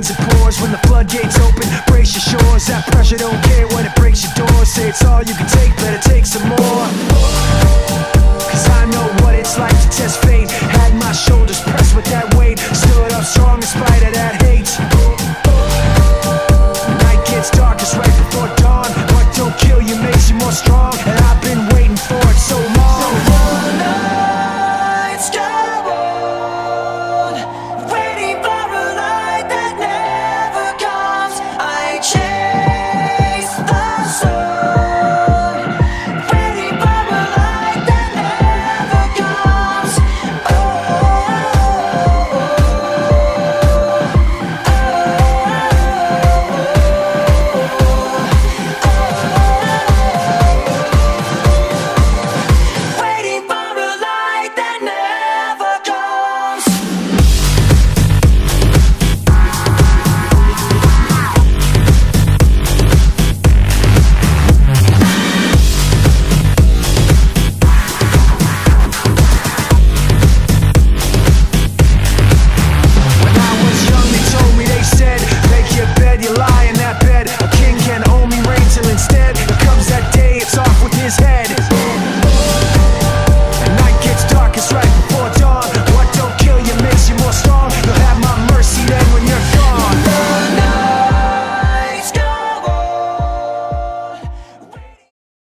rains and pours when the floodgates open. Brace your shores, that pressure don't care when it breaks your door. Say it's all you can take, better take some more. Cause I know what it's like to test fate. Had my shoulders pressed with that weight, stood up strong in spite of that.